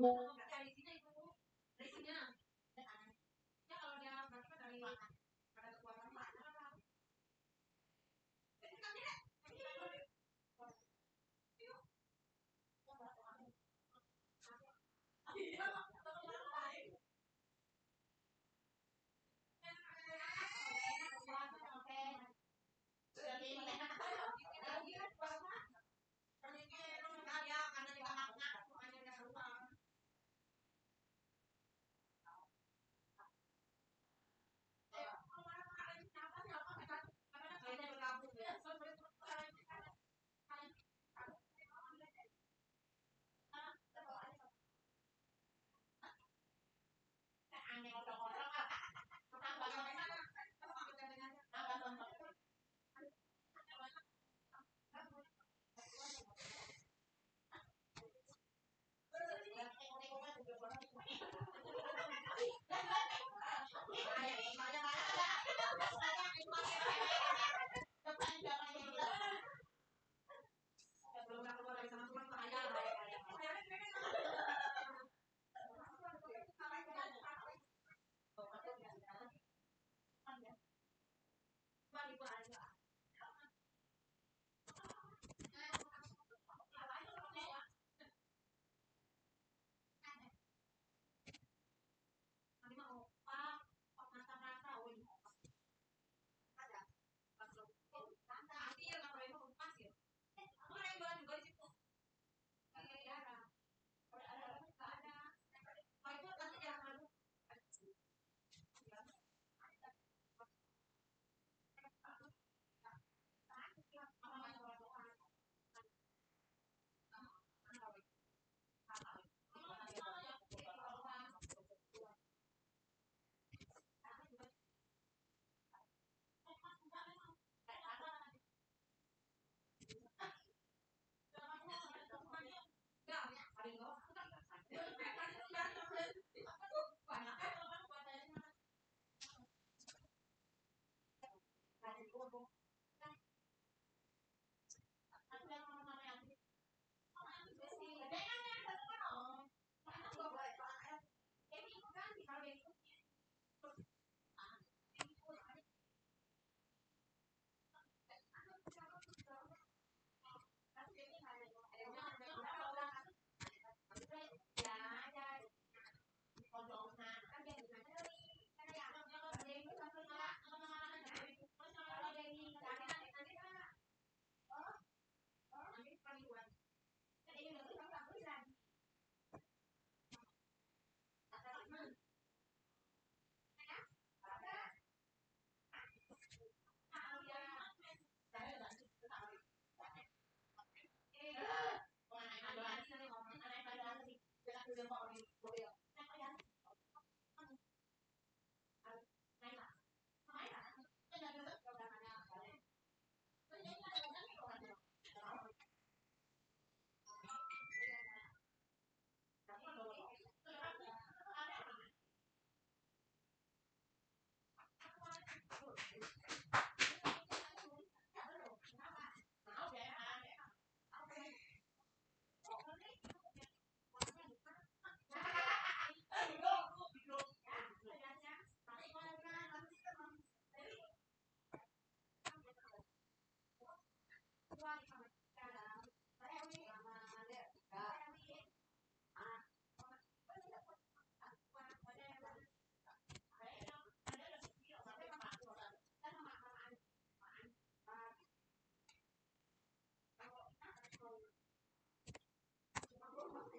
Thank you.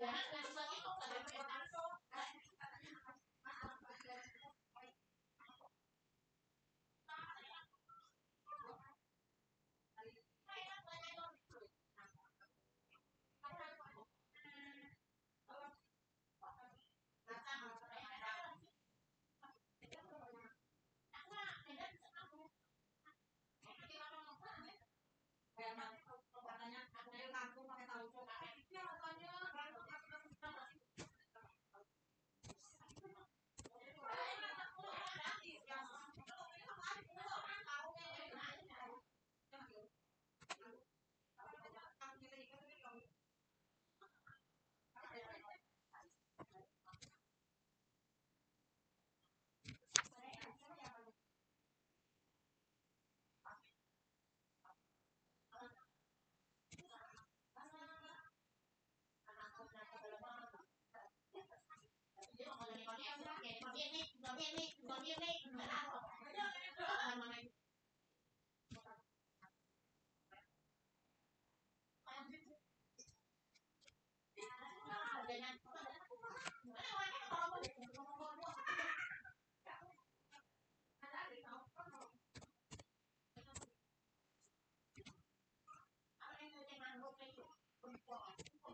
That's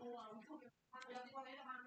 我，他不要给我那个吗？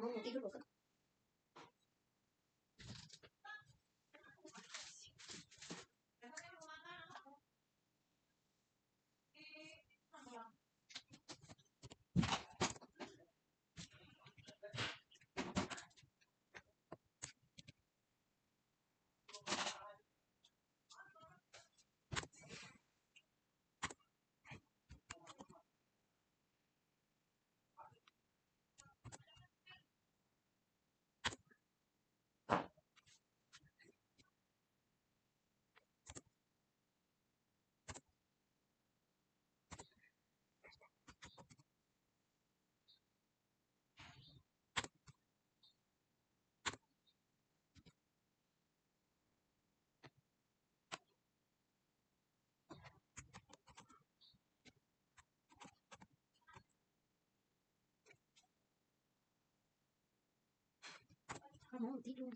蒙蒙，地图如何？我记住。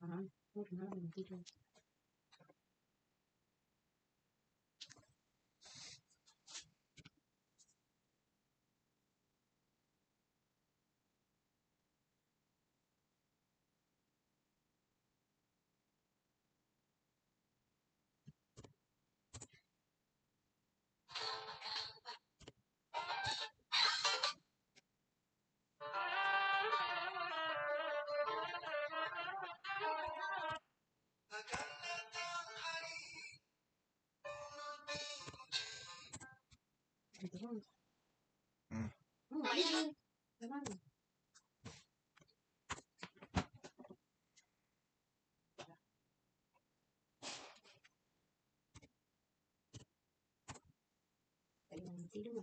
啊，我平常怎么记住？对的。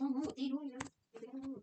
no No, no,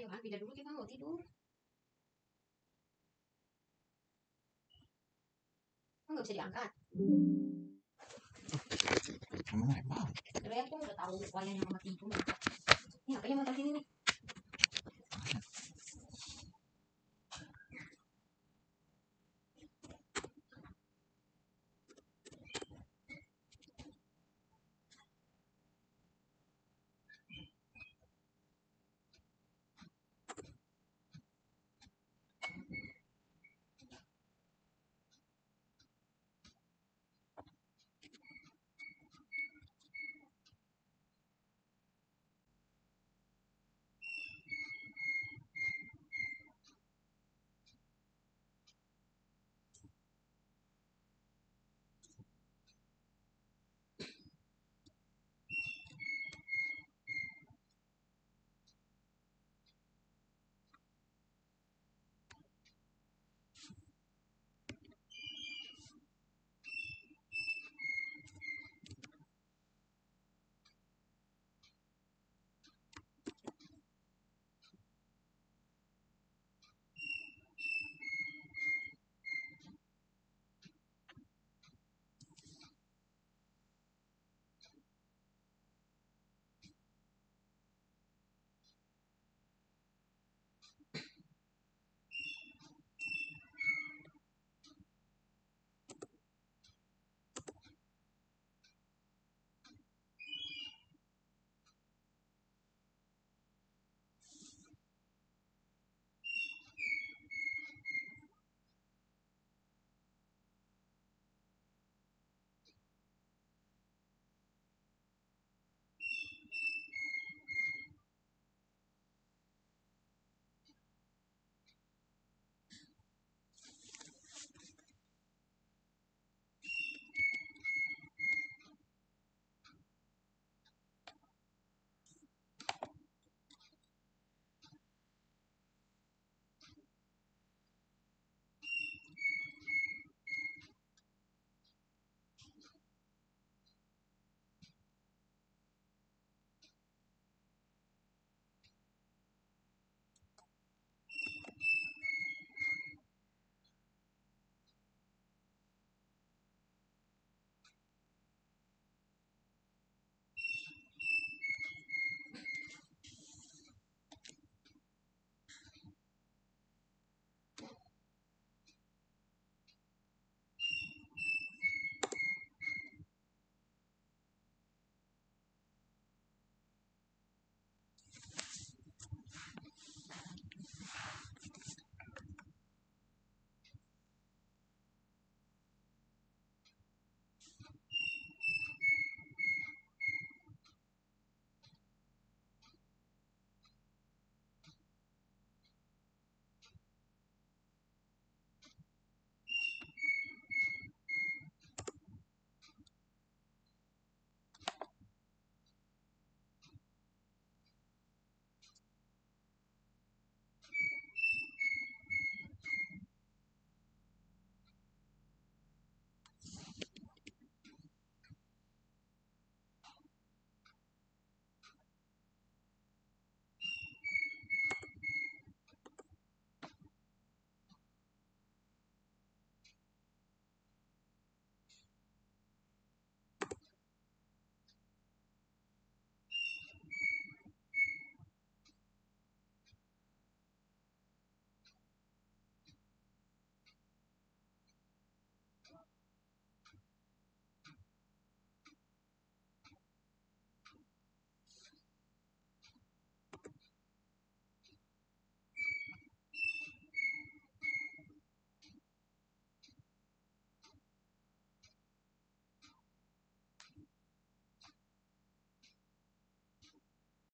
ayo kan pindah dulu kita mau tidur Kok bisa diangkat? Gimana ya, Udah tahu wayang yang mati itu. Ini apa yang mati sini nih?